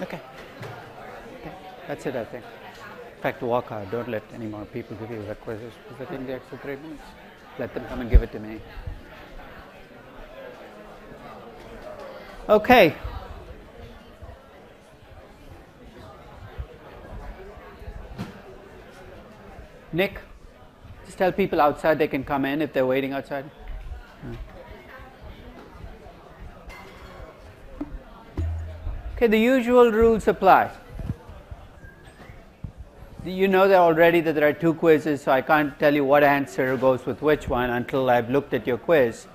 Okay. okay. That's it, I think. In fact, walk out. Don't let any more people give you because I think the extra three minutes. Let them come and give it to me. Okay. Nick, just tell people outside they can come in if they're waiting outside. Okay, the usual rules apply. You know that already that there are two quizzes, so I can't tell you what answer goes with which one until I've looked at your quiz.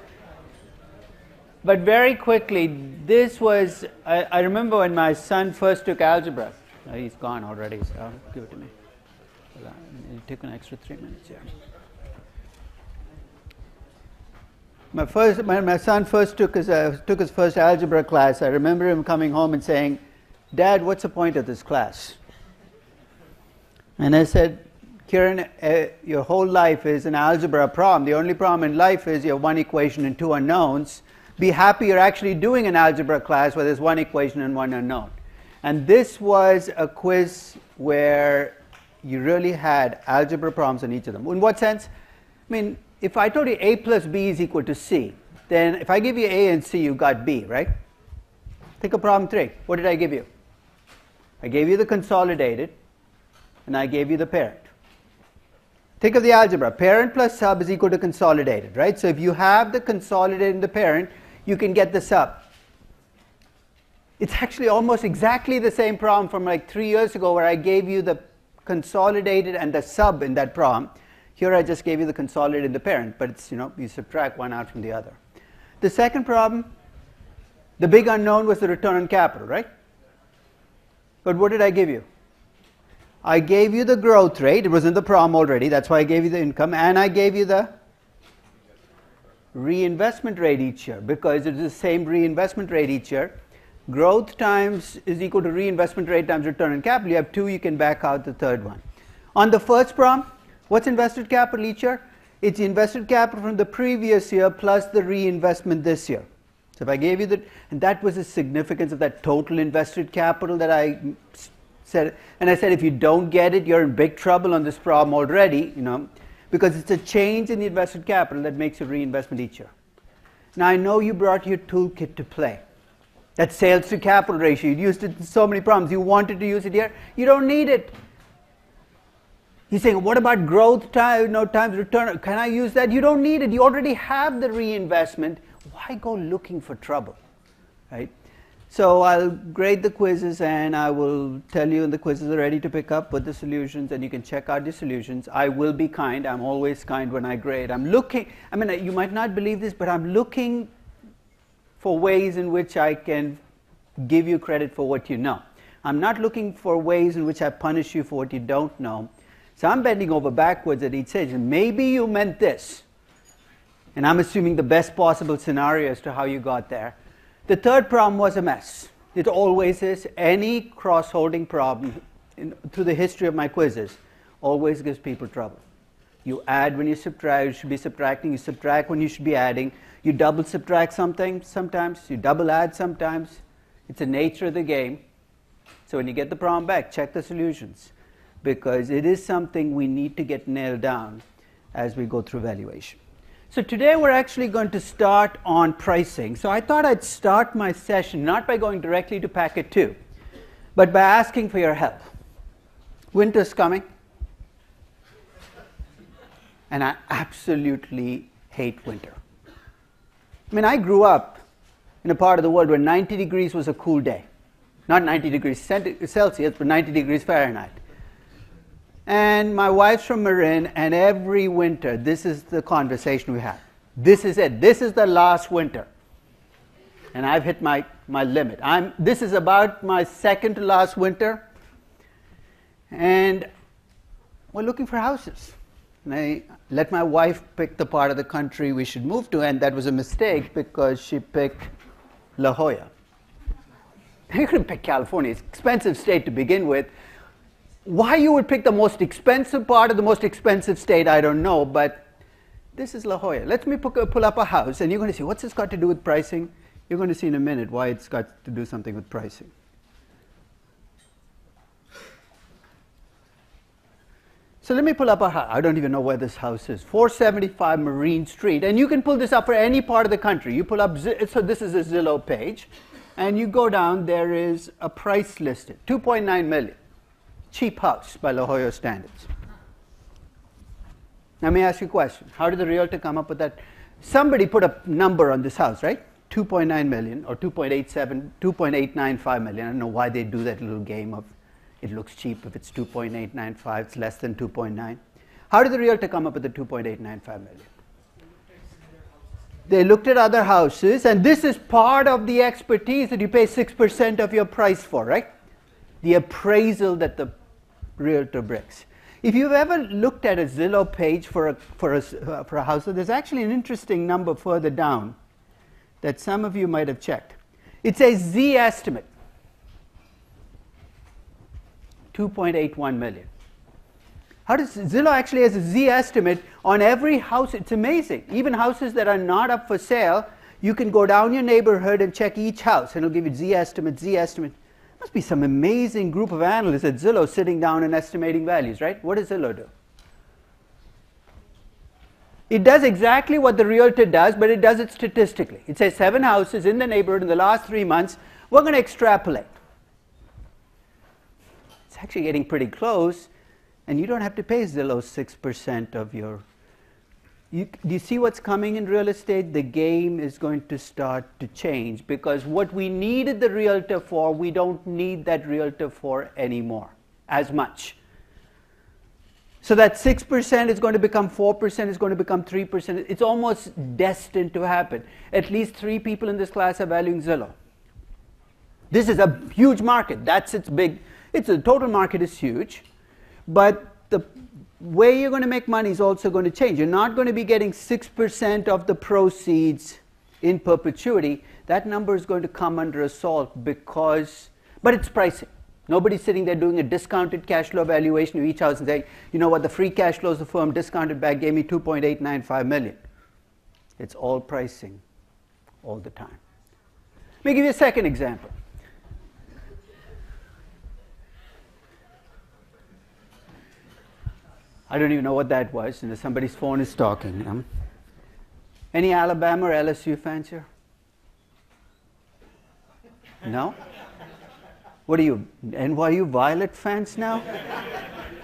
But very quickly, this was, I, I remember when my son first took algebra. Oh, he's gone already, so give it to me. It'll take an extra three minutes, yeah. My first my, my son first took his uh, took his first algebra class i remember him coming home and saying dad what's the point of this class and i said Kiran, uh, your whole life is an algebra problem. The only problem in life is you have one equation and two unknowns. Be happy you're actually doing an algebra class where there's one equation and one unknown. And this was a quiz where you really had algebra problems in each of them. In what sense? I mean, if I told you A plus B is equal to C, then if I give you A and C, you got B, right? Think of problem three. What did I give you? I gave you the consolidated, and I gave you the parent. Think of the algebra. Parent plus sub is equal to consolidated, right? So if you have the consolidated and the parent, you can get the sub. It's actually almost exactly the same problem from like three years ago where I gave you the consolidated and the sub in that problem. Here I just gave you the consolidated and the parent, but it's, you know, you subtract one out from the other. The second problem, the big unknown was the return on capital, right? But what did I give you? I gave you the growth rate. It was in the problem already. That's why I gave you the income. And I gave you the reinvestment rate each year because it's the same reinvestment rate each year. Growth times is equal to reinvestment rate times return on capital. You have two, you can back out the third one. On the first problem, What's invested capital each year? It's invested capital from the previous year plus the reinvestment this year. So if I gave you that, and that was the significance of that total invested capital that I said, and I said if you don't get it, you're in big trouble on this problem already, you know, because it's a change in the invested capital that makes a reinvestment each year. Now I know you brought your toolkit to play. That sales to capital ratio, you used it in so many problems. You wanted to use it here, you don't need it. He's saying, what about growth time, know, times return? Can I use that? You don't need it. You already have the reinvestment. Why go looking for trouble, right? So I'll grade the quizzes and I will tell you when the quizzes are ready to pick up with the solutions and you can check out the solutions. I will be kind. I'm always kind when I grade. I'm looking, I mean, you might not believe this, but I'm looking for ways in which I can give you credit for what you know. I'm not looking for ways in which I punish you for what you don't know. So I'm bending over backwards at each stage. And maybe you meant this. And I'm assuming the best possible scenario as to how you got there. The third problem was a mess. It always is. Any cross holding problem in, through the history of my quizzes always gives people trouble. You add when you subtract, you should be subtracting. You subtract when you should be adding. You double subtract something sometimes. You double add sometimes. It's the nature of the game. So when you get the problem back, check the solutions because it is something we need to get nailed down as we go through valuation. So today we're actually going to start on pricing. So I thought I'd start my session not by going directly to packet 2, but by asking for your help. Winter's coming. And I absolutely hate winter. I mean, I grew up in a part of the world where 90 degrees was a cool day. Not 90 degrees Celsius, but 90 degrees Fahrenheit. And my wife's from Marin, and every winter, this is the conversation we have. This is it. This is the last winter. And I've hit my, my limit. I'm, this is about my second to last winter. And we're looking for houses. And I let my wife pick the part of the country we should move to, and that was a mistake because she picked La Jolla. You couldn't pick California. It's an expensive state to begin with. Why you would pick the most expensive part of the most expensive state, I don't know, but this is La Jolla. Let me pull up a house, and you're going to see what's this got to do with pricing? You're going to see in a minute why it's got to do something with pricing. So let me pull up a house. I don't even know where this house is. 475 Marine Street. And you can pull this up for any part of the country. You pull up, so this is a Zillow page. And you go down, there is a price listed, 2.9 million. Cheap house by La Jolla standards. Let me ask you a question. How did the realtor come up with that? Somebody put a number on this house, right? 2.9 million or 2.87, 2.895 million. I don't know why they do that little game of it looks cheap if it's 2.895, it's less than 2.9. How did the realtor come up with the 2.895 million? They looked at other houses, and this is part of the expertise that you pay 6% of your price for, right? The appraisal that the realtor bricks. If you've ever looked at a Zillow page for a, for a, uh, for a house, so there's actually an interesting number further down that some of you might have checked. It's a Zestimate. 2.81 million. How does Zillow actually has a Zestimate on every house? It's amazing. Even houses that are not up for sale, you can go down your neighborhood and check each house, and it'll give you Zestimate, Z estimate. Must be some amazing group of analysts at Zillow sitting down and estimating values, right? What does Zillow do? It does exactly what the realtor does, but it does it statistically. It says seven houses in the neighborhood in the last three months. We're going to extrapolate It's actually getting pretty close, and you don't have to pay Zillow 6% of your. You, do you see what's coming in real estate? The game is going to start to change because what we needed the realtor for, we don't need that realtor for anymore as much. So that 6% is going to become 4%, is going to become 3%. It's almost destined to happen. At least three people in this class are valuing Zillow. This is a huge market. That's its big it's the total market is huge, but way you're going to make money is also going to change. You're not going to be getting 6% of the proceeds in perpetuity. That number is going to come under assault because, but it's pricing. Nobody's sitting there doing a discounted cash flow valuation of each house and saying, you know what, the free cash flows the firm discounted back gave me 2.895 million. It's all pricing all the time. Let me give you a second example. I don't even know what that was, and somebody's phone is talking. Um, any Alabama or LSU fans here? No? What are you, NYU Violet fans now?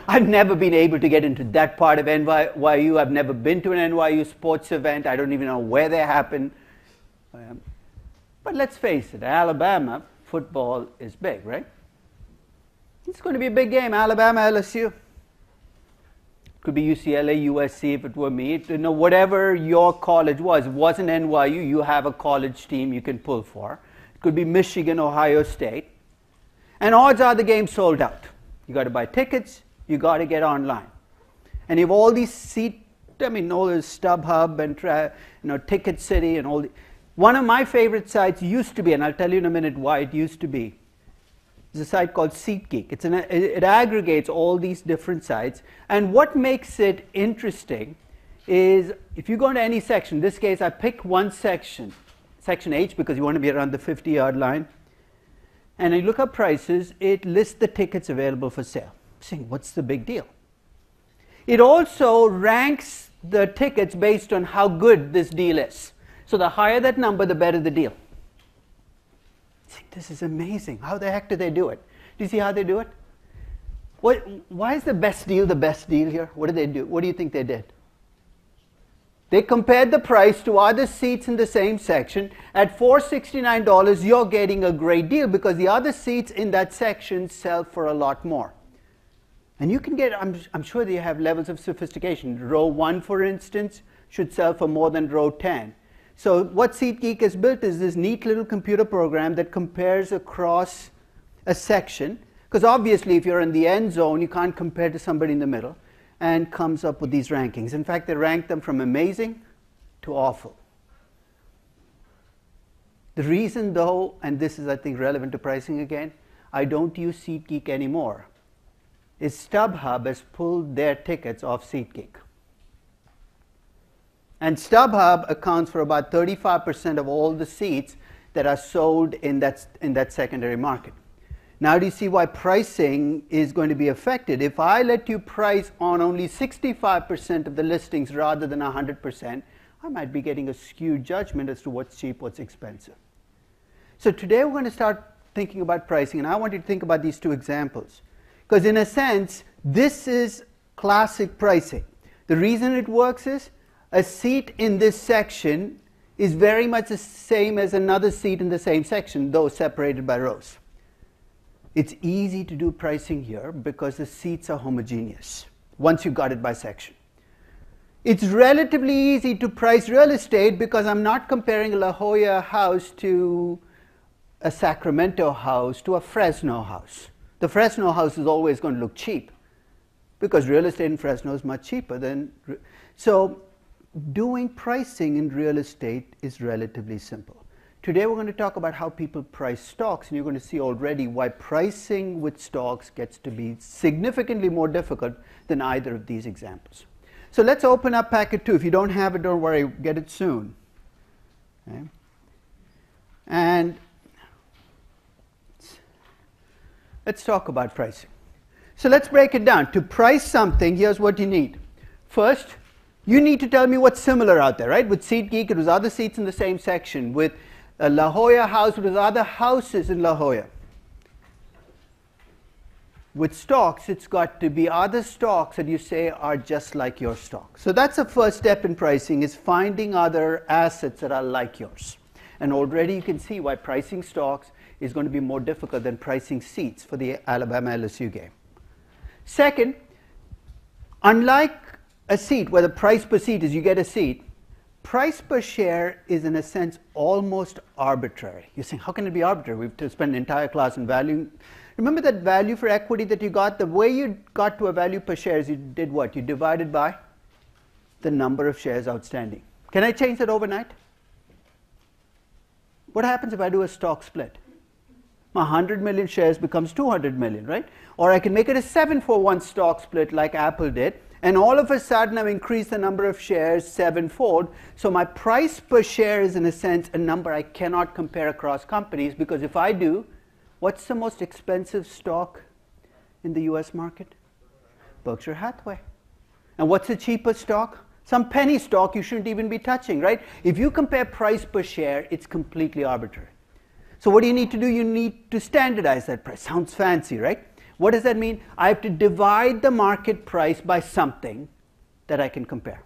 I've never been able to get into that part of NYU. I've never been to an NYU sports event. I don't even know where they happen. Um, but let's face it, Alabama football is big, right? It's going to be a big game, Alabama, LSU could be UCLA, USC if it were me. You know, whatever your college was, it wasn't NYU, you have a college team you can pull for. It could be Michigan, Ohio State. And odds are the game's sold out. You got to buy tickets, you got to get online. And if all these seat, I mean, all this StubHub and you know, Ticket City and all the, one of my favorite sites used to be, and I'll tell you in a minute why it used to be, there's a site called SeatGeek. It's an, it aggregates all these different sites. And what makes it interesting is if you go into any section, in this case I pick one section, section H because you want to be around the 50 yard line, and you look up prices, it lists the tickets available for sale. I'm saying, what's the big deal? It also ranks the tickets based on how good this deal is. So the higher that number, the better the deal this is amazing. How the heck do they do it? Do you see how they do it? What, why is the best deal the best deal here? What did they do? What do you think they did? They compared the price to other seats in the same section. At $469, you're getting a great deal because the other seats in that section sell for a lot more. And you can get, I'm, I'm sure they have levels of sophistication. Row 1, for instance, should sell for more than row 10. So what SeatGeek has built is this neat little computer program that compares across a section, because obviously if you're in the end zone, you can't compare to somebody in the middle, and comes up with these rankings. In fact, they rank them from amazing to awful. The reason though, and this is I think relevant to pricing again, I don't use SeatGeek anymore, is StubHub has pulled their tickets off SeatGeek. And StubHub accounts for about 35% of all the seats that are sold in that, in that secondary market. Now do you see why pricing is going to be affected? If I let you price on only 65% of the listings rather than 100%, I might be getting a skewed judgment as to what's cheap, what's expensive. So today we're going to start thinking about pricing, and I want you to think about these two examples. Because in a sense, this is classic pricing. The reason it works is a seat in this section is very much the same as another seat in the same section, though separated by rows. It's easy to do pricing here because the seats are homogeneous once you've got it by section. It's relatively easy to price real estate because I'm not comparing a La Jolla house to a Sacramento house to a Fresno house. The Fresno house is always going to look cheap because real estate in Fresno is much cheaper than. So, doing pricing in real estate is relatively simple. Today, we're going to talk about how people price stocks, and you're going to see already why pricing with stocks gets to be significantly more difficult than either of these examples. So, let's open up packet two. If you don't have it, don't worry, get it soon. Okay. And let's talk about pricing. So let's break it down. To price something, here's what you need. First, you need to tell me what's similar out there, right? With SeatGeek, it was other seats in the same section. With a La Jolla house, it was other houses in La Jolla. With stocks, it's got to be other stocks that you say are just like your stock. So that's the first step in pricing is finding other assets that are like yours. And already you can see why pricing stocks is going to be more difficult than pricing seats for the Alabama LSU game. Second, unlike a seat where the price per seat is you get a seat, price per share is in a sense almost arbitrary. You're saying, how can it be arbitrary? We've to spend an entire class on value. Remember that value for equity that you got? The way you got to a value per share is you did what? You divided by the number of shares outstanding. Can I change that overnight? What happens if I do a stock split? My 100 million shares becomes 200 million, right? Or I can make it a 7 for 1 stock split like Apple did, and all of a sudden I've increased the number of shares sevenfold. So my price per share is, in a sense, a number I cannot compare across companies because if I do, what's the most expensive stock in the US market? Berkshire Hathaway. And what's the cheapest stock? Some penny stock you shouldn't even be touching, right? If you compare price per share, it's completely arbitrary. So what do you need to do? You need to standardize that price. Sounds fancy, right? What does that mean? I have to divide the market price by something that I can compare.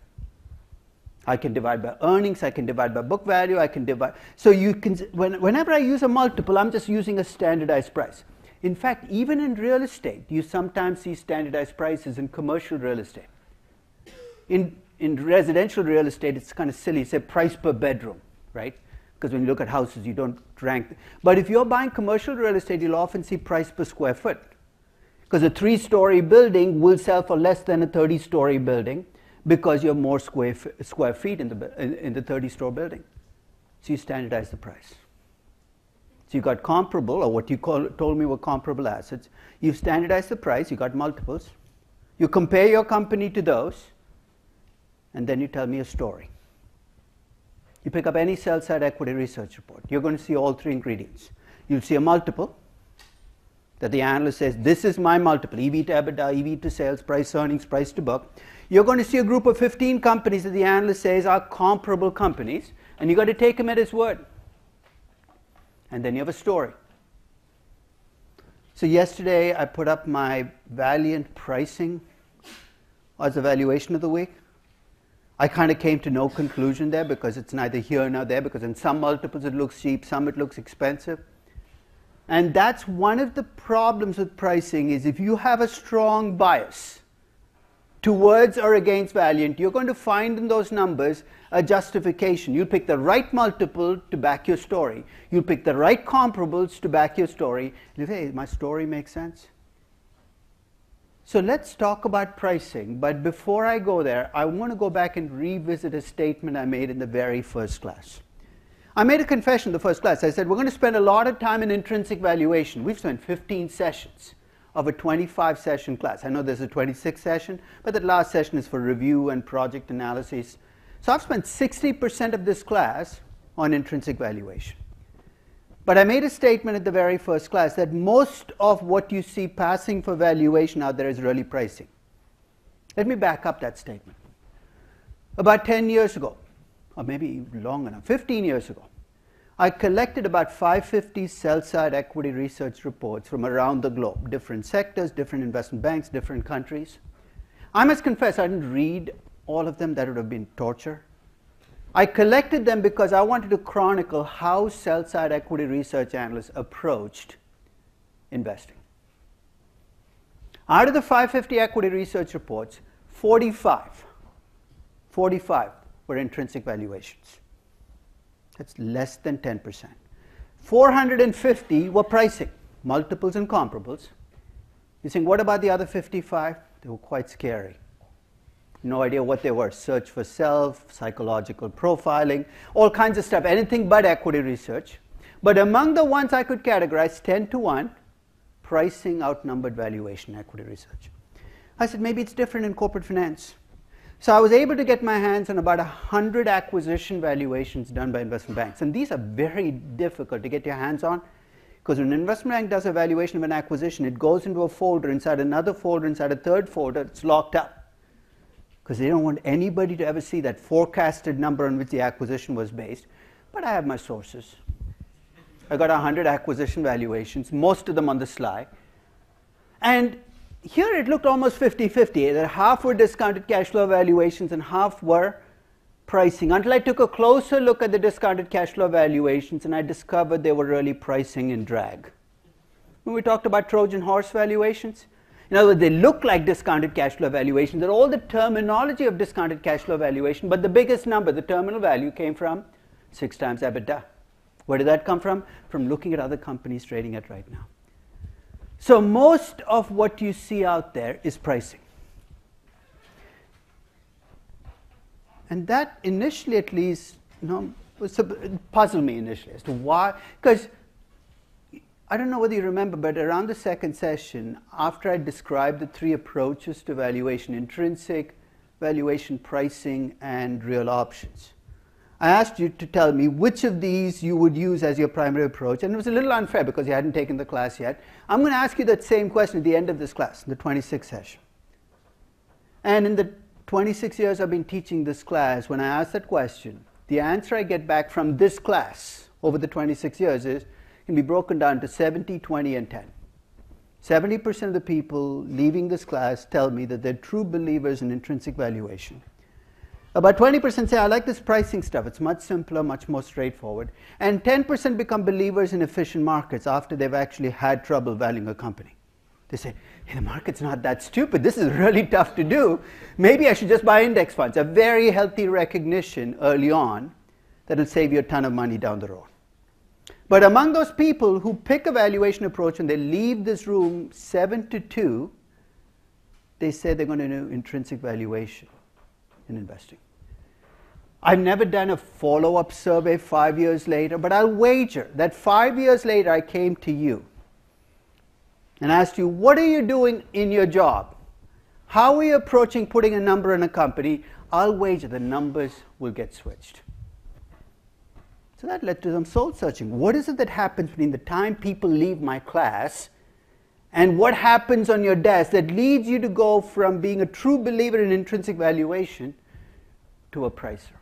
I can divide by earnings, I can divide by book value, I can divide. So you can, when, whenever I use a multiple, I'm just using a standardized price. In fact, even in real estate, you sometimes see standardized prices in commercial real estate. In, in residential real estate, it's kind of silly. Say price per bedroom, right? because when you look at houses, you don't rank. But if you're buying commercial real estate, you'll often see price per square foot. Because a three story building will sell for less than a 30 story building because you have more square, square feet in the, in, in the 30 story building. So you standardize the price. So you got comparable, or what you call, told me were comparable assets. You've standardized the price, you got multiples. You compare your company to those, and then you tell me a story. You pick up any sell side equity research report, you're going to see all three ingredients. You'll see a multiple that the analyst says, This is my multiple EV to EBITDA, EV to sales, price earnings, price to book. You're going to see a group of 15 companies that the analyst says are comparable companies, and you've got to take him at his word. And then you have a story. So, yesterday I put up my Valeant pricing as a valuation of the week. I kind of came to no conclusion there because it's neither here nor there because in some multiples it looks cheap, some it looks expensive. And that's one of the problems with pricing is if you have a strong bias towards or against Valeant, you're going to find in those numbers a justification. You'll pick the right multiple to back your story. You'll pick the right comparables to back your story. And you say, hey, my story makes sense. So let's talk about pricing, but before I go there, I want to go back and revisit a statement I made in the very first class. I made a confession in the first class. I said, we're going to spend a lot of time in intrinsic valuation. We've spent 15 sessions of a 25 session class. I know there's a 26 session, but that last session is for review and project analysis. So I've spent 60% of this class on intrinsic valuation. But I made a statement at the very first class that most of what you see passing for valuation out there is really pricing. Let me back up that statement. About 10 years ago, or maybe longer now, 15 years ago, I collected about 550 sell side equity research reports from around the globe, different sectors, different investment banks, different countries. I must confess, I didn't read all of them, that would have been torture. I collected them because I wanted to chronicle how sell side equity research analysts approached investing. Out of the 550 equity research reports, 45, 45 were intrinsic valuations. That's less than 10%. 450 were pricing, multiples and comparables. You're saying, what about the other 55? They were quite scary. No idea what they were. Search for self, psychological profiling, all kinds of stuff, anything but equity research. But among the ones I could categorize, 10 to 1, pricing outnumbered valuation equity research. I said, maybe it's different in corporate finance. So I was able to get my hands on about 100 acquisition valuations done by investment banks. And these are very difficult to get your hands on because when an investment bank does a valuation of an acquisition, it goes into a folder, inside another folder, inside a third folder, it's locked up because they don't want anybody to ever see that forecasted number on which the acquisition was based. But I have my sources. I got 100 acquisition valuations, most of them on the sly. And here it looked almost 50 50, that half were discounted cash flow valuations and half were pricing. Until I took a closer look at the discounted cash flow valuations and I discovered they were really pricing in drag. When we talked about Trojan horse valuations, in other words, they look like discounted cash flow valuations. They're all the terminology of discounted cash flow valuation, but the biggest number, the terminal value, came from six times EBITDA. Where did that come from? From looking at other companies trading at right now. So most of what you see out there is pricing. And that initially, at least, you know, puzzled me initially as to why. Because I don't know whether you remember, but around the second session, after I described the three approaches to valuation intrinsic, valuation pricing, and real options, I asked you to tell me which of these you would use as your primary approach. And it was a little unfair because you hadn't taken the class yet. I'm going to ask you that same question at the end of this class, the 26th session. And in the 26 years I've been teaching this class, when I ask that question, the answer I get back from this class over the 26 years is can be broken down to 70, 20, and 10. 70% of the people leaving this class tell me that they're true believers in intrinsic valuation. About 20% say, I like this pricing stuff. It's much simpler, much more straightforward. And 10% become believers in efficient markets after they've actually had trouble valuing a company. They say, hey, the market's not that stupid. This is really tough to do. Maybe I should just buy index funds. A very healthy recognition early on that'll save you a ton of money down the road. But among those people who pick a valuation approach and they leave this room 7 to 2, they say they're going to do intrinsic valuation in investing. I've never done a follow up survey five years later, but I'll wager that five years later I came to you and asked you, What are you doing in your job? How are you approaching putting a number in a company? I'll wager the numbers will get switched. So that led to some soul searching. What is it that happens between the time people leave my class and what happens on your desk that leads you to go from being a true believer in intrinsic valuation to a pricer?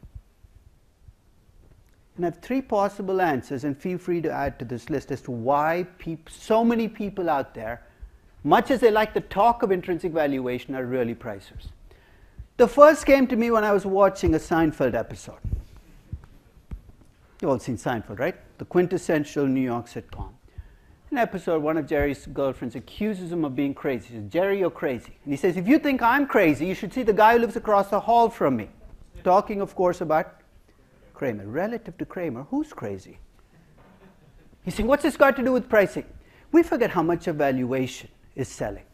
And I have three possible answers, and feel free to add to this list as to why peop- so many people out there, much as they like the talk of intrinsic valuation, are really pricers. The first came to me when I was watching a Seinfeld episode. You've all seen Seinfeld, right? The quintessential New York sitcom. In an episode, one of Jerry's girlfriends accuses him of being crazy. Says, Jerry, you're crazy. And he says, If you think I'm crazy, you should see the guy who lives across the hall from me. Talking, of course, about Kramer. Relative to Kramer, who's crazy? He's saying, What's this got to do with pricing? We forget how much of valuation is selling.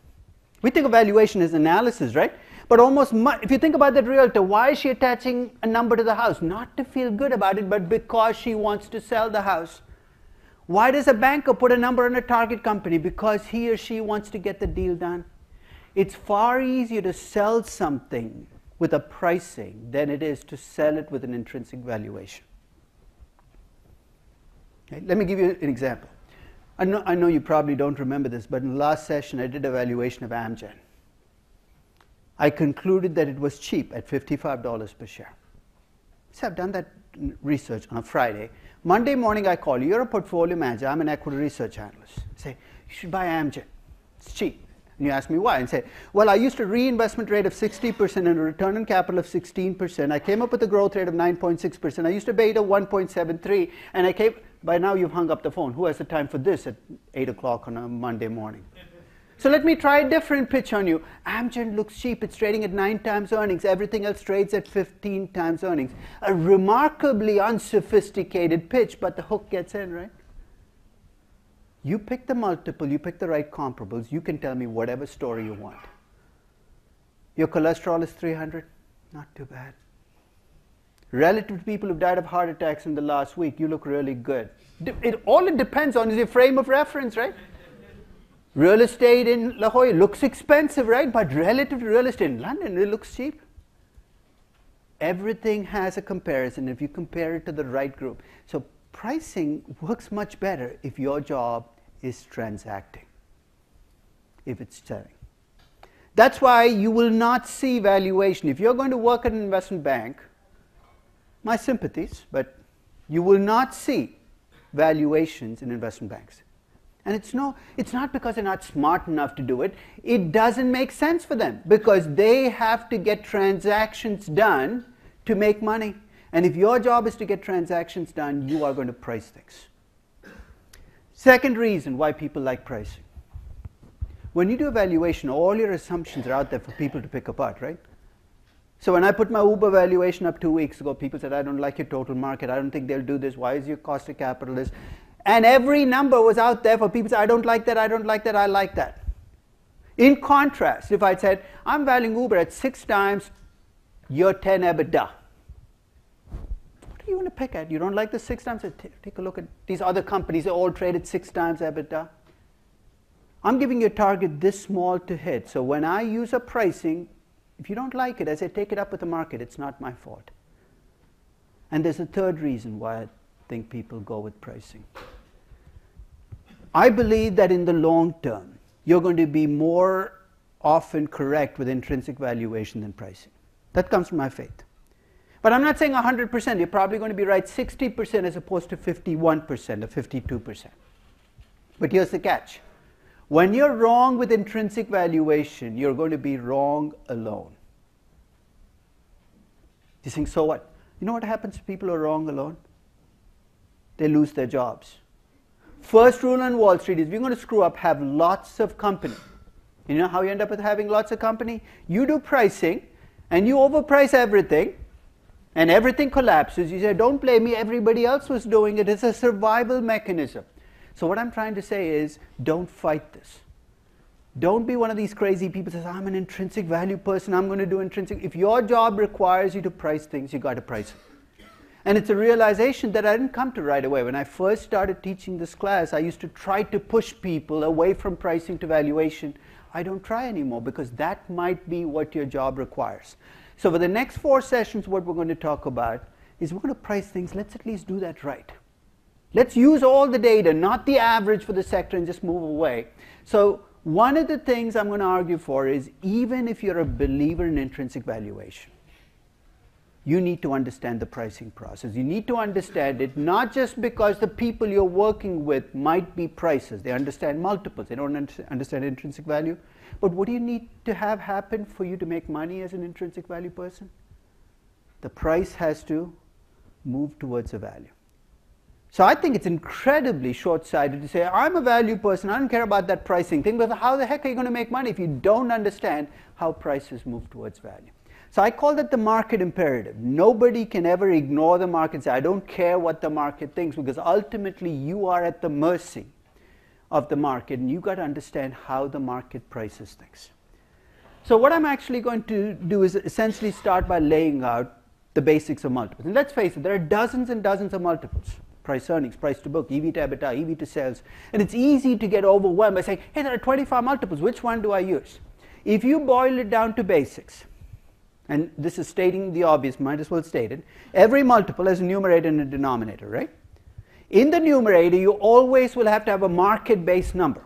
We think of valuation as analysis, right? But almost, if you think about that realtor, why is she attaching a number to the house? Not to feel good about it, but because she wants to sell the house. Why does a banker put a number on a target company? Because he or she wants to get the deal done. It's far easier to sell something with a pricing than it is to sell it with an intrinsic valuation. Okay, let me give you an example. I know, I know you probably don't remember this, but in the last session I did a valuation of Amgen. I concluded that it was cheap at $55 per share. So I've done that research on a Friday. Monday morning I call you, you're a portfolio manager, I'm an equity research analyst. I say, you should buy Amgen. It's cheap. And you ask me why, and say, well, I used a reinvestment rate of 60% and a return on capital of 16%. I came up with a growth rate of 9.6%. I used a beta of 1.73, and I came, by now you've hung up the phone. Who has the time for this at 8 o'clock on a Monday morning? So let me try a different pitch on you. Amgen looks cheap. It's trading at 9 times earnings. Everything else trades at 15 times earnings. A remarkably unsophisticated pitch, but the hook gets in, right? You pick the multiple, you pick the right comparables, you can tell me whatever story you want. Your cholesterol is 300? Not too bad. Relative to people who've died of heart attacks in the last week, you look really good. It, all it depends on is your frame of reference, right? Real estate in La Jolla looks expensive, right? But relative to real estate in London, it looks cheap. Everything has a comparison if you compare it to the right group. So pricing works much better if your job is transacting, if it's selling. That's why you will not see valuation. If you're going to work at an investment bank, my sympathies, but you will not see valuations in investment banks. And it's, no, it's not because they're not smart enough to do it. It doesn't make sense for them because they have to get transactions done to make money. And if your job is to get transactions done, you are going to price things. Second reason why people like pricing. When you do evaluation, all your assumptions are out there for people to pick apart, right? So when I put my Uber valuation up two weeks ago, people said, I don't like your total market. I don't think they'll do this. Why is your cost of capital this? And every number was out there for people to say, I don't like that, I don't like that, I like that. In contrast, if I said, I'm valuing Uber at six times your 10 EBITDA, you want to pick at? You don't like the six times? Take a look at these other companies, they all traded six times EBITDA. I'm giving you a target this small to hit. So when I use a pricing, if you don't like it, I say take it up with the market. It's not my fault. And there's a third reason why I think people go with pricing. I believe that in the long term, you're going to be more often correct with intrinsic valuation than pricing. That comes from my faith. But I'm not saying 100%. You're probably going to be right 60% as opposed to 51% or 52%. But here's the catch. When you're wrong with intrinsic valuation, you're going to be wrong alone. You think, so what? You know what happens to people who are wrong alone? They lose their jobs. First rule on Wall Street is you're going to screw up, have lots of company. You know how you end up with having lots of company? You do pricing and you overprice everything and everything collapses. You say, don't blame me, everybody else was doing it. It's a survival mechanism. So, what I'm trying to say is don't fight this. Don't be one of these crazy people that says, I'm an intrinsic value person, I'm going to do intrinsic. If your job requires you to price things, you got to price it. And it's a realization that I didn't come to right away. When I first started teaching this class, I used to try to push people away from pricing to valuation. I don't try anymore because that might be what your job requires. So, for the next four sessions, what we're going to talk about is we're going to price things. Let's at least do that right. Let's use all the data, not the average for the sector, and just move away. So, one of the things I'm going to argue for is even if you're a believer in intrinsic valuation, you need to understand the pricing process. You need to understand it not just because the people you're working with might be prices, they understand multiples, they don't understand intrinsic value. But what do you need to have happen for you to make money as an intrinsic value person? The price has to move towards a value. So I think it's incredibly short-sighted to say, I'm a value person, I don't care about that pricing thing, but how the heck are you going to make money if you don't understand how prices move towards value? So I call that the market imperative. Nobody can ever ignore the market and say, I don't care what the market thinks, because ultimately you are at the mercy of the market, and you've got to understand how the market prices things. So what I'm actually going to do is essentially start by laying out the basics of multiples. And let's face it, there are dozens and dozens of multiples. Price earnings, price to book, EV to EBITDA, EV to sales. And it's easy to get overwhelmed by saying, hey, there are 25 multiples, which one do I use? If you boil it down to basics, and this is stating the obvious, might as well state it. Every multiple has a numerator and a denominator, right? In the numerator, you always will have to have a market based number.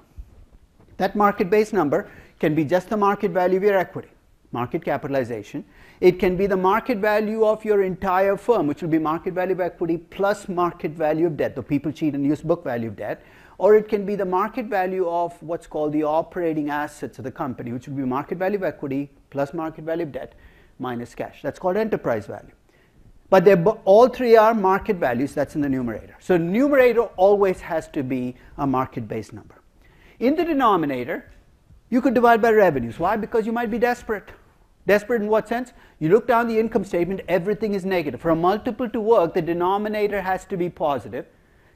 That market based number can be just the market value of your equity, market capitalization. It can be the market value of your entire firm, which will be market value of equity plus market value of debt. The people cheat and use book value of debt. Or it can be the market value of what's called the operating assets of the company, which will be market value of equity plus market value of debt minus cash. That's called enterprise value. But all three are market values, that's in the numerator. So numerator always has to be a market based number. In the denominator, you could divide by revenues. Why? Because you might be desperate. Desperate in what sense? You look down the income statement, everything is negative. For a multiple to work, the denominator has to be positive.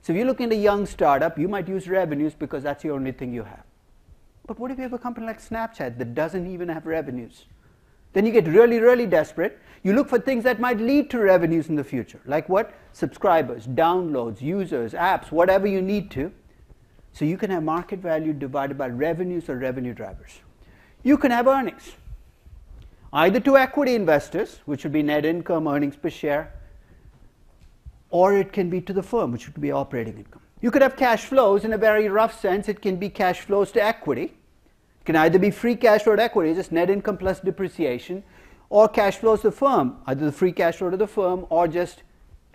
So if you're looking at a young startup, you might use revenues because that's the only thing you have. But what if you have a company like Snapchat that doesn't even have revenues? Then you get really, really desperate. You look for things that might lead to revenues in the future. Like what? Subscribers, downloads, users, apps, whatever you need to. So you can have market value divided by revenues or revenue drivers. You can have earnings either to equity investors, which would be net income, earnings per share, or it can be to the firm, which would be operating income. You could have cash flows in a very rough sense. It can be cash flows to equity. Can either be free cash flow to equity, just net income plus depreciation, or cash flows to the firm, either the free cash flow to the firm or just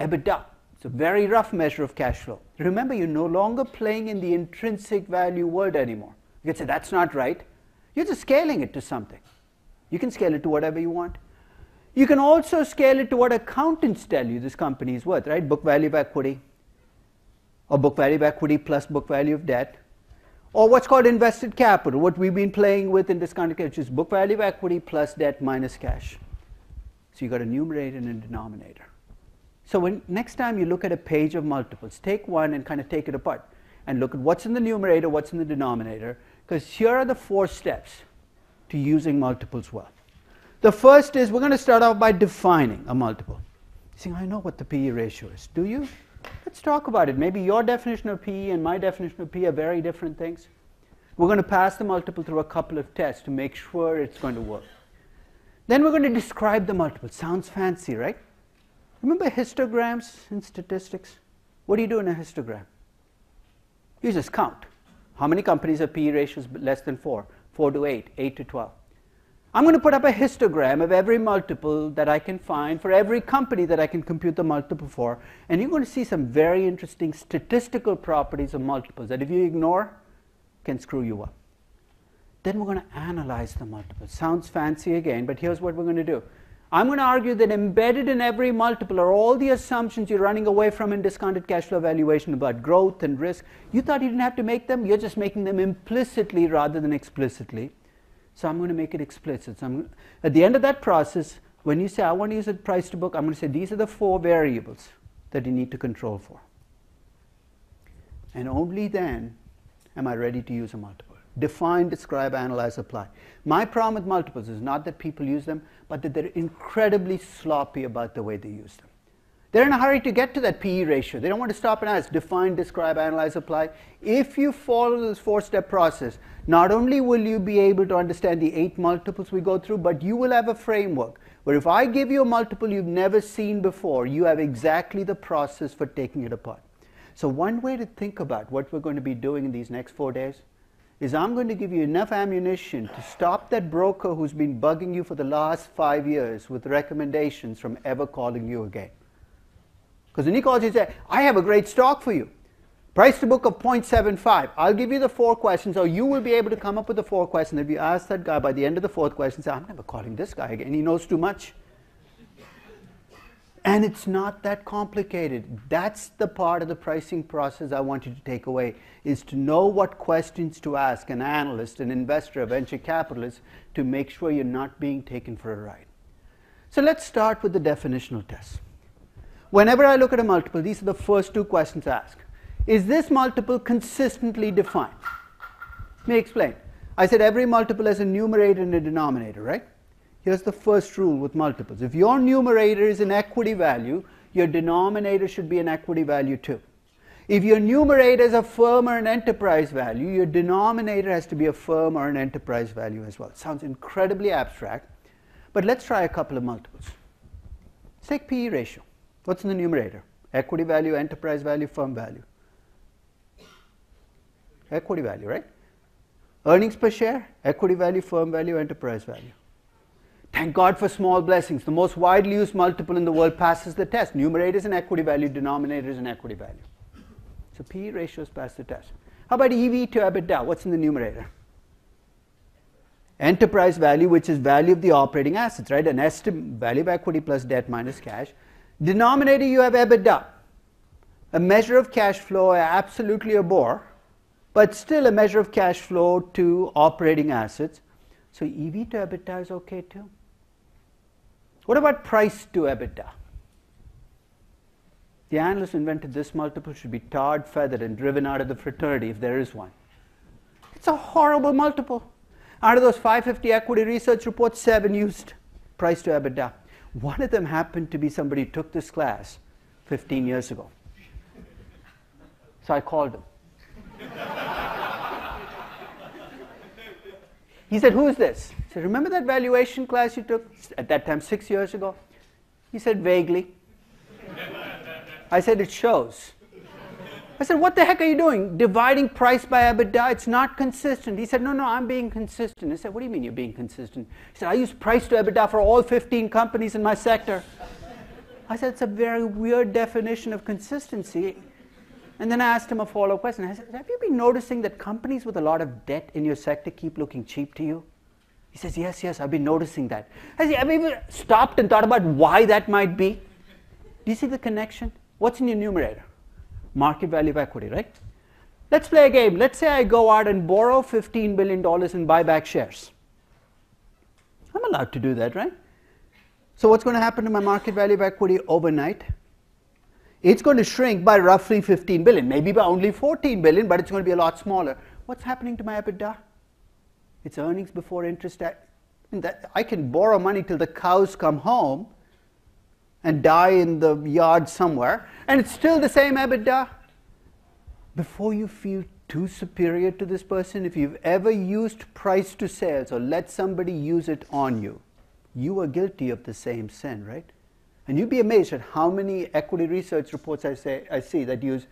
EBITDA. It's a very rough measure of cash flow. Remember, you're no longer playing in the intrinsic value world anymore. You can say that's not right. You're just scaling it to something. You can scale it to whatever you want. You can also scale it to what accountants tell you this company is worth, right? Book value of equity, or book value of equity plus book value of debt, or what's called invested capital, what we've been playing with in discounted cash, which is book value of equity plus debt minus cash. So you've got a numerator and a denominator. So when next time you look at a page of multiples, take one and kind of take it apart and look at what's in the numerator, what's in the denominator, because here are the four steps to using multiples well. The first is we're going to start off by defining a multiple. You see, I know what the PE ratio is. Do you? Let's talk about it. Maybe your definition of PE and my definition of PE are very different things. We're going to pass the multiple through a couple of tests to make sure it's going to work. Then we're going to describe the multiple. Sounds fancy, right? Remember histograms in statistics? What do you do in a histogram? You just count. How many companies have PE ratios less than 4? 4 to 8, 8 to 12. I'm going to put up a histogram of every multiple that I can find for every company that I can compute the multiple for. And you're going to see some very interesting statistical properties of multiples that if you ignore, can screw you up. Then we're going to analyze the multiple. Sounds fancy again, but here's what we're going to do. I'm going to argue that embedded in every multiple are all the assumptions you're running away from in discounted cash flow valuation about growth and risk. You thought you didn't have to make them, you're just making them implicitly rather than explicitly. So I'm going to make it explicit. So I'm, at the end of that process, when you say, I want to use a price to book, I'm going to say, these are the four variables that you need to control for. And only then am I ready to use a multiple define, describe, analyze, apply. My problem with multiples is not that people use them, but that they're incredibly sloppy about the way they use them. They're in a hurry to get to that PE ratio. They don't want to stop and ask, define, describe, analyze, apply. If you follow this four step process, not only will you be able to understand the eight multiples we go through, but you will have a framework where if I give you a multiple you've never seen before, you have exactly the process for taking it apart. So, one way to think about what we're going to be doing in these next four days is I'm going to give you enough ammunition to stop that broker who's been bugging you for the last five years with recommendations from ever calling you again. Because when he calls and I have a great stock for you. Price to book of 0.75. I'll give you the four questions, or you will be able to come up with the four questions. If you ask that guy by the end of the fourth question, say, I'm never calling this guy again. He knows too much. And it's not that complicated. That's the part of the pricing process I want you to take away is to know what questions to ask an analyst, an investor, a venture capitalist to make sure you're not being taken for a ride. So let's start with the definitional test. Whenever I look at a multiple, these are the first two questions I ask. Is this multiple consistently defined? Let me explain. I said every multiple has a numerator and a denominator, right? Here's the first rule with multiples. If your numerator is an equity value, your denominator should be an equity value too. If your numerator is a firm or an enterprise value, your denominator has to be a firm or an enterprise value as well. It sounds incredibly abstract, but let's try a couple of multiples. Let's take PE ratio. What's in the numerator? Equity value, enterprise value, firm value. Equity value, right? Earnings per share, equity value, firm value, enterprise value. Thank God for small blessings. The most widely used multiple in the world passes the test. Numerator is an equity value, denominator is an equity value. So PE ratios pass the test. How about EV to EBITDA? What's in the numerator? Enterprise value, which is value of the operating assets, right? An estimate value of equity plus debt minus cash. Denominator, you have EBITDA. A measure of cash flow, absolutely abhor, but still a measure of cash flow to operating assets. So EV to EBITDA is okay too. What about price to EBITDA? The analyst invented this multiple should be tarred, feathered, and driven out of the fraternity if there is one. It's a horrible multiple. Out of those 550 equity research reports, seven used price to EBITDA. One of them happened to be somebody who took this class 15 years ago. So I called him. he said, Who is this? I said, Remember that valuation class you took at that time, six years ago? He said, Vaguely. I said, It shows. I said, What the heck are you doing? Dividing price by EBITDA? It's not consistent. He said, No, no, I'm being consistent. I said, What do you mean you're being consistent? He said, I use price to EBITDA for all 15 companies in my sector. I said, It's a very weird definition of consistency. And then I asked him a follow up question. I said, Have you been noticing that companies with a lot of debt in your sector keep looking cheap to you? He says, Yes, yes, I've been noticing that. I said, Have you ever stopped and thought about why that might be? Do you see the connection? What's in your numerator? Market value of equity, right? Let's play a game. Let's say I go out and borrow $15 billion and buy back shares. I'm allowed to do that, right? So, what's going to happen to my market value of equity overnight? It's going to shrink by roughly 15 billion, maybe by only 14 billion, but it's going to be a lot smaller. What's happening to my EBITDA? It's earnings before interest. I can borrow money till the cows come home and die in the yard somewhere, and it's still the same EBITDA. Before you feel too superior to this person, if you've ever used price to sales or let somebody use it on you, you are guilty of the same sin, right? And you'd be amazed at how many equity research reports I, say, I see that use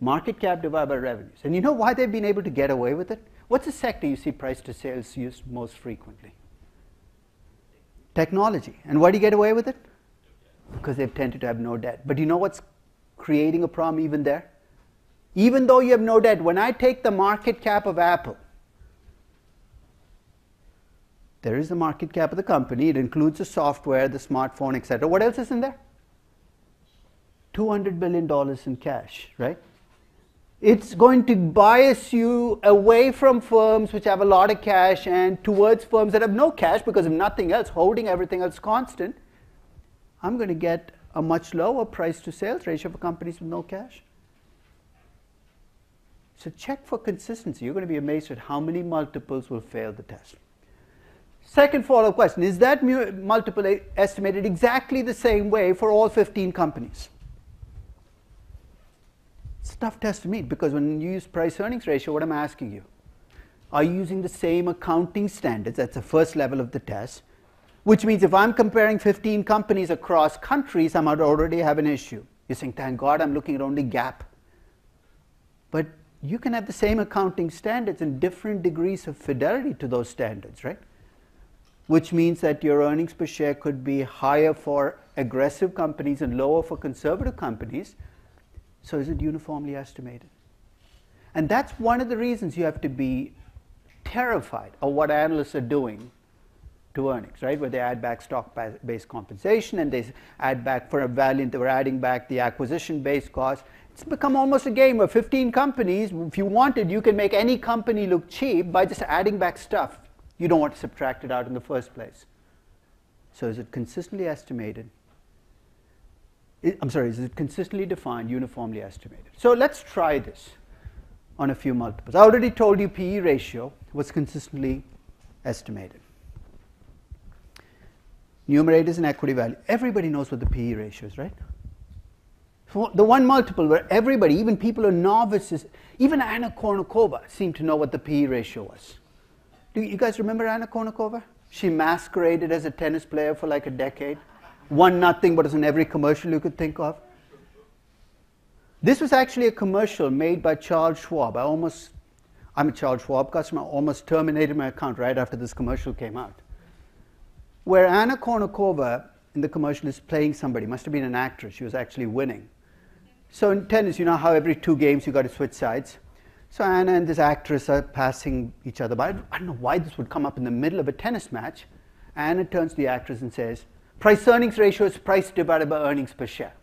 market cap divided by revenues. And you know why they've been able to get away with it? What's the sector you see price to sales used most frequently? Technology. And why do you get away with it? Because they've tended to have no debt. But you know what's creating a problem even there? Even though you have no debt, when I take the market cap of Apple, there is the market cap of the company. It includes the software, the smartphone, etc. What else is in there? $200 billion in cash, right? It's going to bias you away from firms which have a lot of cash and towards firms that have no cash because of nothing else, holding everything else constant. I'm going to get a much lower price to sales ratio for companies with no cash. So check for consistency. You're going to be amazed at how many multiples will fail the test. Second follow-up question, is that multiple estimated exactly the same way for all 15 companies? It's a tough test to meet because when you use price earnings ratio, what I'm asking you? Are you using the same accounting standards? That's the first level of the test which means if I'm comparing 15 companies across countries, I might already have an issue. You're saying, thank God I'm looking at only GAAP. But you can have the same accounting standards and different degrees of fidelity to those standards, right? Which means that your earnings per share could be higher for aggressive companies and lower for conservative companies. So is it uniformly estimated? And that's one of the reasons you have to be terrified of what analysts are doing to earnings, right? Where they add back stock-based compensation and they add back for a Valeant, they were adding back the acquisition-based cost. It's become almost a game of 15 companies. If you wanted, you can make any company look cheap by just adding back stuff you don't want to subtract it out in the first place. So is it consistently estimated? I'm sorry, is it consistently defined, uniformly estimated? So let's try this on a few multiples. I already told you PE ratio was consistently estimated. Numerator is an equity value. Everybody knows what the PE ratio is, right? the one multiple where everybody, even people who are novices, even Anna Kournikova seemed to know what the PE ratio was. Do you guys remember Anna Kournikova? She masqueraded as a tennis player for like a decade. Won nothing but was in every commercial you could think of. This was actually a commercial made by Charles Schwab. I almost, I'm a Charles Schwab customer, almost terminated my account right after this commercial came out. Where Anna Kournikova in the commercial is playing somebody, must have been an actress, she was actually winning. So in tennis, you know how every two games you got to switch sides? So Anna and this actress are passing each other by. I don't know why this would come up in the middle of a tennis match. Anna turns to the actress and says, Price earnings ratio is price divided by earnings per share.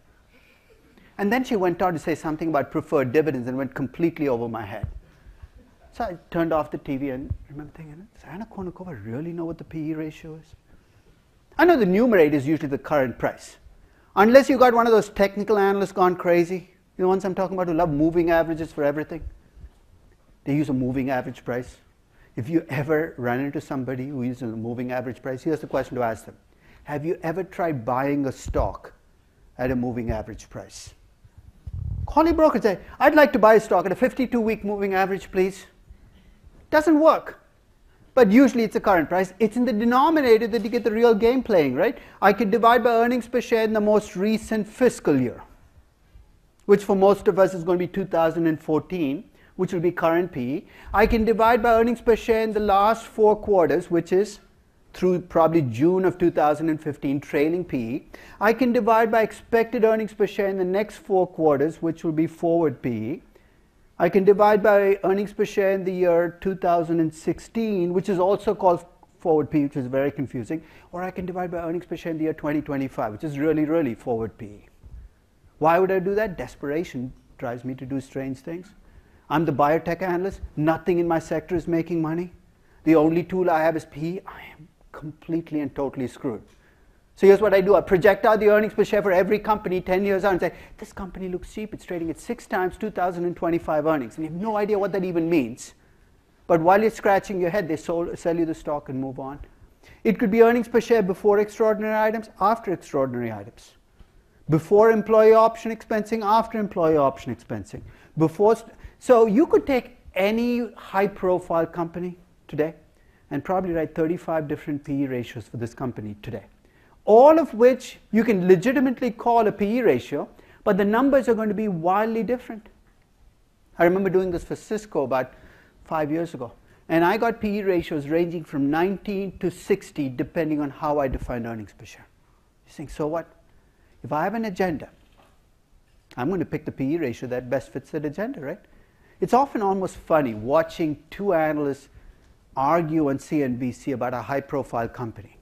And then she went on to say something about preferred dividends and went completely over my head. So I turned off the TV and remember thinking, does Anna Kournikova really know what the PE ratio is? I know the numerator is usually the current price. Unless you got one of those technical analysts gone crazy, you know ones I'm talking about who love moving averages for everything. They use a moving average price. If you ever run into somebody who uses a moving average price, here's the question to ask them. Have you ever tried buying a stock at a moving average price? Call your broker and say, I'd like to buy a stock at a 52 week moving average, please. Doesn't work. But usually it's a current price. It's in the denominator that you get the real game playing, right? I could divide by earnings per share in the most recent fiscal year, which for most of us is going to be 2014 which will be current PE. I can divide by earnings per share in the last four quarters, which is through probably June of 2015, trailing PE. I can divide by expected earnings per share in the next four quarters, which will be forward PE. I can divide by earnings per share in the year 2016, which is also called forward P, which is very confusing. Or I can divide by earnings per share in the year 2025, which is really, really forward P. Why would I do that? Desperation drives me to do strange things. I'm the biotech analyst. Nothing in my sector is making money. The only tool I have is P. I am completely and totally screwed. So here's what I do. I project out the earnings per share for every company 10 years out and say, this company looks cheap. It's trading at six times 2025 earnings. And you have no idea what that even means. But while you're scratching your head, they sold, sell you the stock and move on. It could be earnings per share before extraordinary items, after extraordinary items. Before employee option expensing, after employee option expensing. Before, so you could take any high profile company today and probably write 35 different PE ratios for this company today. All of which you can legitimately call a PE ratio, but the numbers are going to be wildly different. I remember doing this for Cisco about five years ago. And I got PE ratios ranging from 19 to 60 depending on how I define earnings per share. You think, so what? If I have an agenda, I'm going to pick the PE ratio that best fits that agenda, right? It's often almost funny watching two analysts argue on CNBC about a high profile company.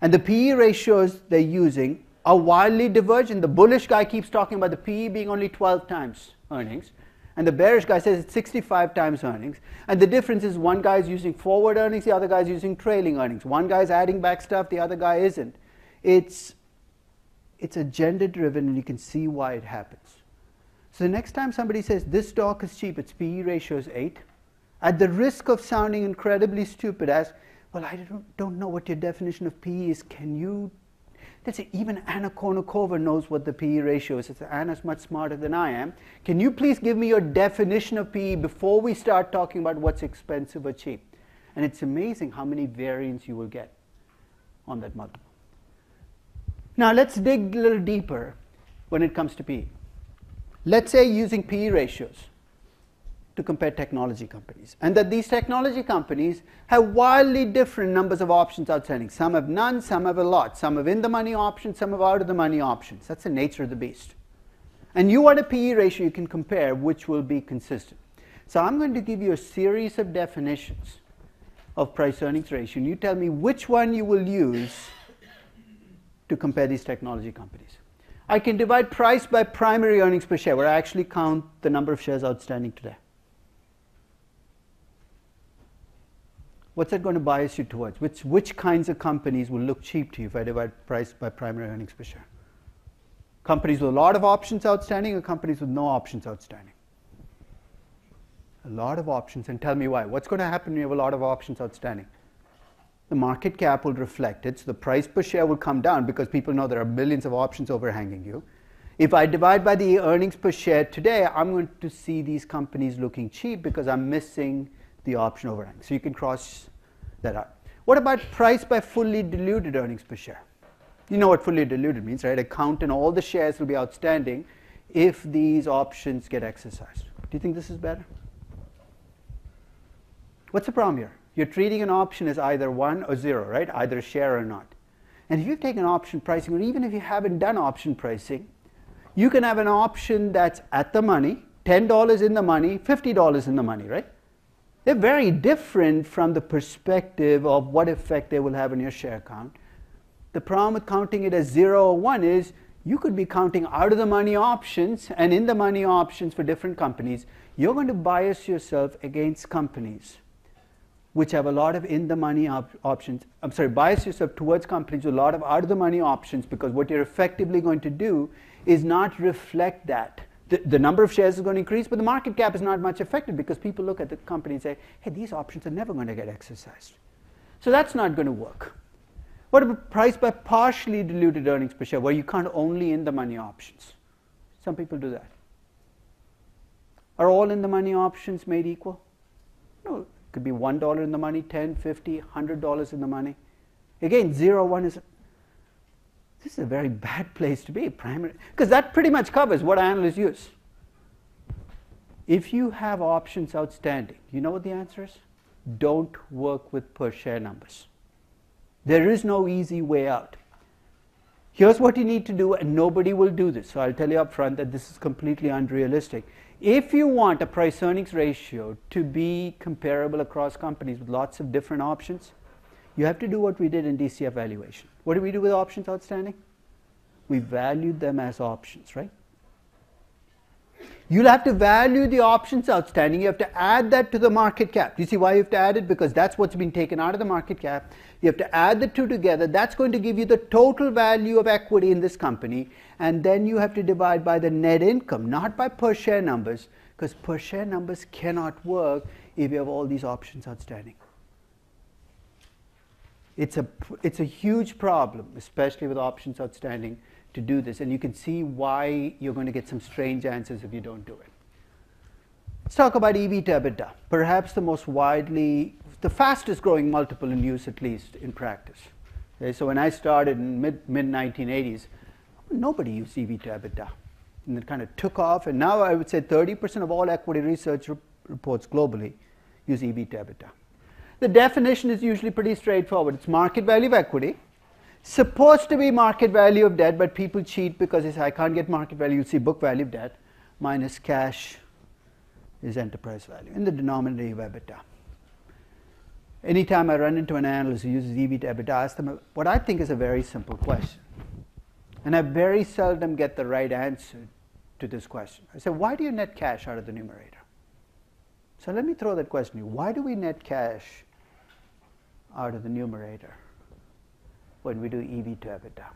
And the PE ratios they're using are wildly divergent. The bullish guy keeps talking about the PE being only 12 times earnings, and the bearish guy says it's 65 times earnings. And the difference is one guy is using forward earnings, the other guy is using trailing earnings. One guy is adding back stuff, the other guy isn't. It's, it's agenda driven, and you can see why it happens. So the next time somebody says this stock is cheap, its PE ratio is 8, at the risk of sounding incredibly stupid, ask, well, I don't, don't know what your definition of PE is. Can you? Let's say even Anna Kournikova knows what the PE ratio is. It's, Anna's much smarter than I am. Can you please give me your definition of PE before we start talking about what's expensive or cheap? And it's amazing how many variants you will get on that multiple. Now let's dig a little deeper when it comes to PE. Let's say using PE ratios to compare technology companies, and that these technology companies have wildly different numbers of options outstanding. Some have none, some have a lot. Some have in the money options, some have out of the money options. That's the nature of the beast. And you want a PE ratio you can compare which will be consistent. So I'm going to give you a series of definitions of price earnings ratio, and you tell me which one you will use to compare these technology companies. I can divide price by primary earnings per share, where I actually count the number of shares outstanding today. What's that going to bias you towards? Which, which kinds of companies will look cheap to you if I divide price by primary earnings per share? Companies with a lot of options outstanding or companies with no options outstanding? A lot of options, and tell me why. What's going to happen when you have a lot of options outstanding? the market cap will reflect it. So the price per share will come down because people know there are millions of options overhanging you. If I divide by the earnings per share today, I'm going to see these companies looking cheap because I'm missing the option overhang. So you can cross that out. What about price by fully diluted earnings per share? You know what fully diluted means, right? I count and all the shares will be outstanding if these options get exercised. Do you think this is better? What's the problem here? You're treating an option as either 1 or 0, right? Either a share or not. And if you've taken option pricing, or even if you haven't done option pricing, you can have an option that's at the money, $10 in the money, $50 in the money, right? They're very different from the perspective of what effect they will have on your share count. The problem with counting it as 0 or 1 is you could be counting out of the money options and in the money options for different companies. You're going to bias yourself against companies which have a lot of in the money op options. I'm sorry, bias yourself towards companies with a lot of out of the money options because what you're effectively going to do is not reflect that. The, the, number of shares is going to increase, but the market cap is not much affected because people look at the company and say, hey, these options are never going to get exercised. So that's not going to work. What about price by partially diluted earnings per share, where you count only in the money options? Some people do that. Are all in the money options made equal? No, it could be $1 in the money, 10, 50, $100 in the money. Again, 0, 1 is, this is a very bad place to be, primary, because that pretty much covers what analysts use. If you have options outstanding, you know what the answer is? Don't work with per share numbers. There is no easy way out. Here's what you need to do, and nobody will do this. So I'll tell you up front that this is completely unrealistic. If you want a price earnings ratio to be comparable across companies with lots of different options, you have to do what we did in DCF valuation. What do we do with options outstanding? We valued them as options, right? You'll have to value the options outstanding. You have to add that to the market cap. Do you see why you have to add it? Because that's what's been taken out of the market cap. You have to add the two together. That's going to give you the total value of equity in this company. And then you have to divide by the net income, not by per share numbers, because per share numbers cannot work if you have all these options outstanding. It's a, it's a huge problem, especially with options outstanding, to do this. And you can see why you're going to get some strange answers if you don't do it. Let's talk about EV to EBITDA, perhaps the most widely the fastest growing multiple in use, at least in practice. Okay, so when I started in mid mid 1980s, nobody used EV to EBITDA, and it kind of took off. And now I would say 30% of all equity research reports globally use EV to EBITDA. The definition is usually pretty straightforward. It's market value of equity, supposed to be market value of debt, but people cheat because they say I can't get market value. You see book value of debt minus cash is enterprise value in the denominator of EBITDA anytime I run into an analyst who uses EV to EBITDA, I ask them what I think is a very simple question. And I very seldom get the right answer to this question. I say, why do you net cash out of the numerator? So let me throw that question to you. Why do we net cash out of the numerator when we do EV to EBITDA?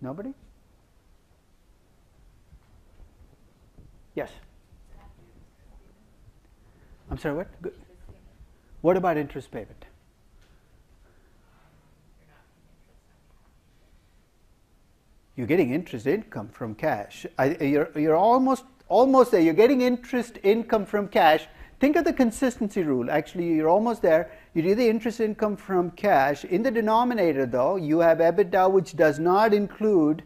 Nobody? Yes. I'm sorry, what? Good. What about interest payment? You're getting interest income from cash. I, you're, you're almost almost there. You're getting interest income from cash. Think of the consistency rule. Actually, you're almost there. You do the interest income from cash. In the denominator, though, you have EBITDA, which does not include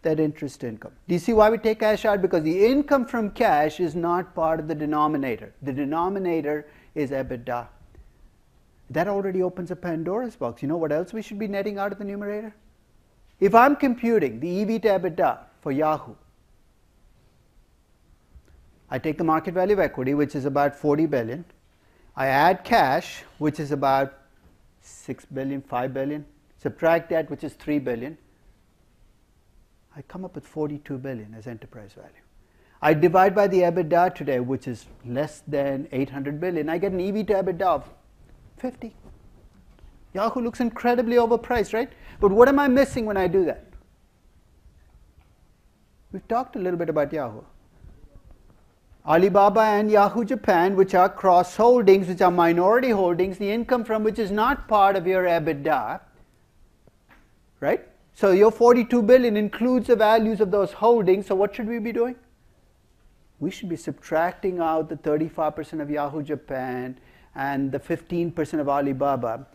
that interest income. Do you see why we take cash out? Because the income from cash is not part of the denominator. The denominator is EBITDA. That already opens a Pandora's box. You know what else we should be netting out of the numerator? If I'm computing the EV to EBITDA for Yahoo, I take the market value of equity, which is about 40 billion. I add cash, which is about 6 billion, 5 billion. Subtract that, which is 3 billion. I come up with 42 billion as enterprise value. I divide by the EBITDA today, which is less than 800 billion. I get an EV to EBITDA of 50. Yahoo looks incredibly overpriced, right? But what am I missing when I do that? We've talked a little bit about Yahoo. Alibaba and Yahoo Japan, which are cross holdings, which are minority holdings, the income from which is not part of your EBITDA, right? So your 42 billion includes the values of those holdings. So what should we be doing? We should be subtracting out the 35% of Yahoo Japan and the 15% of Alibaba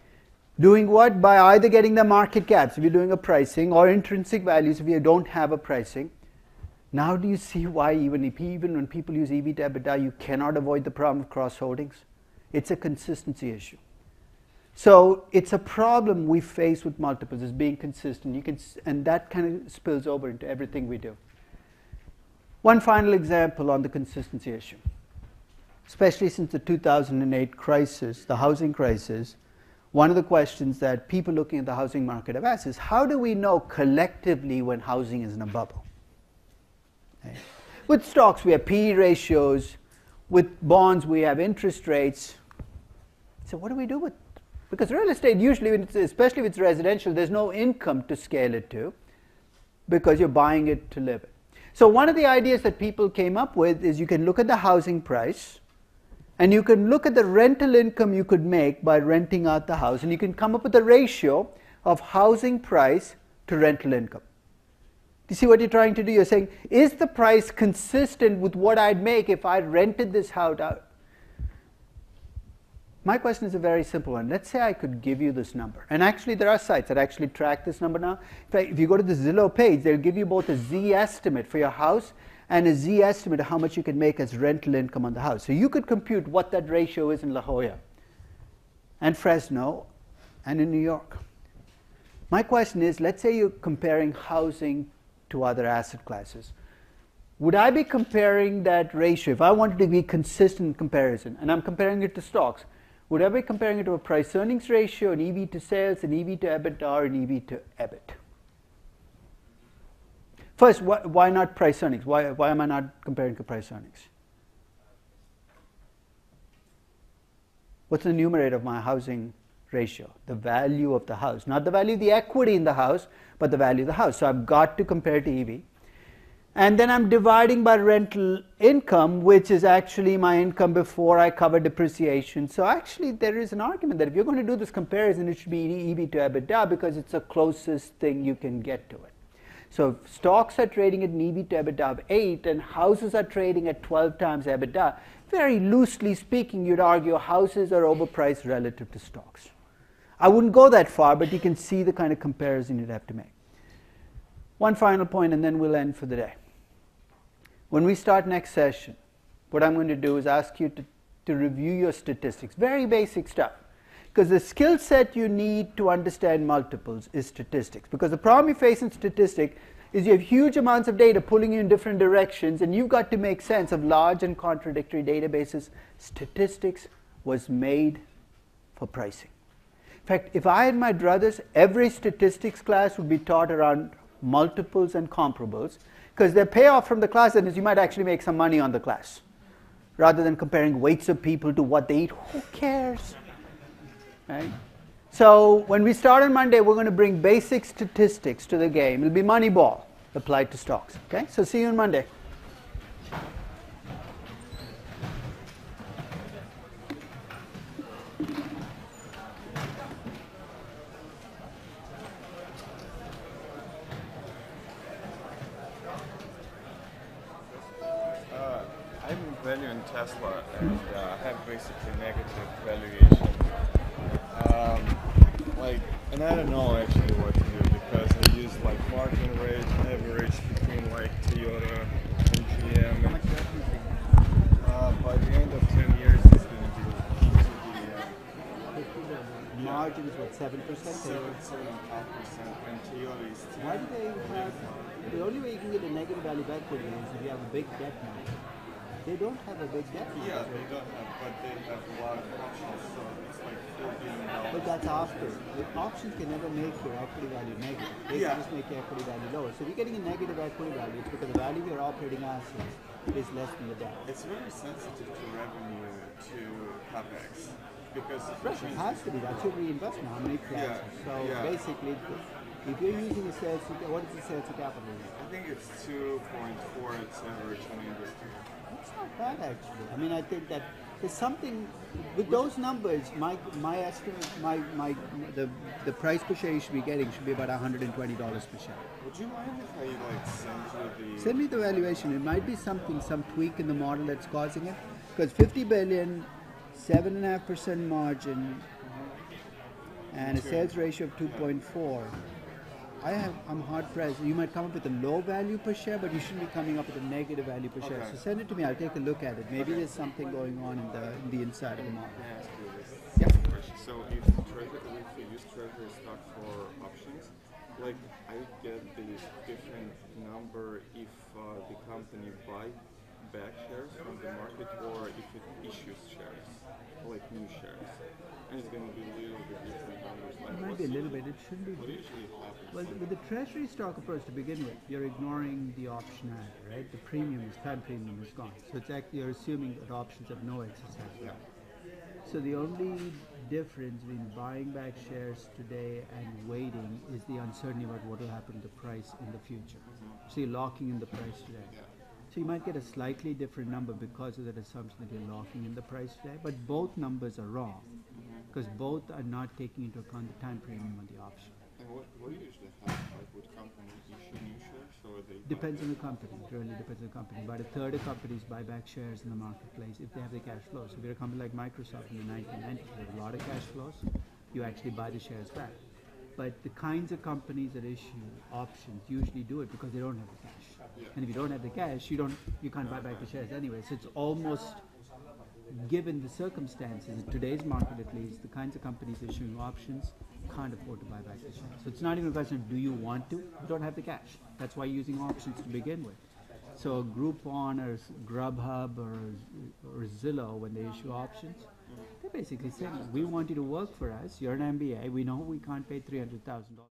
Doing what? By either getting the market caps if you're doing a pricing or intrinsic values if you don't have a pricing. Now do you see why even if even when people use EV to EBITDA, you cannot avoid the problem of cross holdings? It's a consistency issue. So it's a problem we face with multiples is being consistent. You can, and that kind of spills over into everything we do. One final example on the consistency issue, especially since the 2008 crisis, the housing crisis one of the questions that people looking at the housing market have asked is how do we know collectively when housing is in a bubble? Okay. With stocks, we have PE ratios. With bonds, we have interest rates. So, what do we do with? Because real estate, usually, especially if it's residential, there's no income to scale it to because you're buying it to live it. So, one of the ideas that people came up with is you can look at the housing price and you can look at the rental income you could make by renting out the house, and you can come up with a ratio of housing price to rental income. Do you see what you're trying to do? You're saying, is the price consistent with what I'd make if I rented this house out? My question is a very simple one. Let's say I could give you this number. And actually, there are sites that actually track this number now. if you go to the Zillow page, they'll give you both a Zestimate for your house and a Zestimate of how much you can make as rental income on the house. So you could compute what that ratio is in La Jolla and Fresno and in New York. My question is let's say you're comparing housing to other asset classes. Would I be comparing that ratio, if I wanted to be consistent in comparison, and I'm comparing it to stocks, would I be comparing it to a price earnings ratio, an EV to sales, an EV to EBITDA, or an EV to EBIT? First, why, why not price earnings? Why, why am I not comparing to price earnings? What's the numerator of my housing ratio? The value of the house. Not the value of the equity in the house, but the value of the house. So I've got to compare to EV. And then I'm dividing by rental income, which is actually my income before I cover depreciation. So actually, there is an argument that if you're going to do this comparison, it should be EV to EBITDA because it's the closest thing you can get to it. So if stocks are trading at an EV to EBITDA of 8 and houses are trading at 12 times EBITDA, very loosely speaking, you'd argue houses are overpriced relative to stocks. I wouldn't go that far, but you can see the kind of comparison you'd have to make. One final point, and then we'll end for the day. When we start next session, what I'm going to do is ask you to, to review your statistics, very basic stuff. Because the skill set you need to understand multiples is statistics. Because the problem you face in statistics is you have huge amounts of data pulling you in different directions, and you've got to make sense of large and contradictory databases. Statistics was made for pricing. In fact, if I had my druthers, every statistics class would be taught around multiples and comparables, because the payoff from the class is you might actually make some money on the class, rather than comparing weights of people to what they eat. Who cares? Right? So when we start on Monday, we're going to bring basic statistics to the game. It'll be Moneyball applied to stocks. Okay? So see you on Monday. Uh, I'm valuing Tesla and uh, have basically negative valuation. Um, like, and I don't know actually what to do because I use like margin rate average between like Toyota and GM. And, uh, by the end of 10 years, it's going to be the margin is what, 7%? 7, 7.5%, and Toyota is 10. Why do they have, the only way you can get a negative value of equity is if you have a big debt market. They don't have a big debt. Yeah, they don't have, but they have a lot of options, so it's like $4 billion. But that's after. The options can never make your equity value negative. They Yeah. can just make your equity value lower. So if you're getting a negative equity value, it's because the value of your operating assets is less than the debt. It's very sensitive to revenue to capex because Right, it has to be. That's your reinvestment. How many? Yeah, So yeah. basically, if you're using a sales to what is the sales to capital? I think it's 2.4 its average on industry. That's not bad actually. I mean, I think that there's something with those numbers. My my estimate, my my the the price per share you should be getting should be about 120 dollars per share. Would you mind if I like send you the Send me the valuation. It might be something, some tweak in the model that's causing it. Because 50 billion, seven and a half percent margin, and a sales ratio of 2.4. I have, I'm hard pressed. You might come up with a low value per share, but you shouldn't be coming up with a negative value per share. Okay. So send it to me. I'll take a look at it. Maybe there's something going on in the in the inside of the market. I ask you this Yeah. So if treasury, if you use treasury stock for options, like I get this different number if uh, the company buy back shares from the market or if it issues shares, like new shares, and it's going to be a little bit different numbers. Like It might be a little bit. It shouldn't be. What usually happens? Well, with the treasury stock approach to begin with, you're ignoring the optionality, right? The premium is time premium is gone. So it's actually you're assuming that options have no exercise. yeah. So the only difference between buying back shares today and waiting is the uncertainty about what will happen to the price in the future. So you're locking in the price today. Yeah. So you might get a slightly different number because of that assumption that you're locking in the price today, but both numbers are wrong because both are not taking into account the time premium on the option. And what, what usually happens? Like would companies issue new shares or they Depends on the company. It really depends on the company. About a third of companies buy back shares in the marketplace if they have the cash flows. So if you're a company like Microsoft in the 1990s with a lot of cash flows, you actually buy the shares back. But the kinds of companies that issue options usually do it because they don't have the cash. Yeah. And if you don't have the cash, you don't you can't buy back the shares anyway. So it's almost given the circumstances, in today's market at least, the kinds of companies issuing options can't afford to buy back the shares. So it's not even a question of do you want to, you don't have the cash. That's why you're using options to begin with. So Groupon or Grubhub or, or Zillow, when they issue options, they're basically saying, we want you to work for us, you're an MBA, we know we can't pay $300,000.